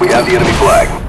We have the enemy flag.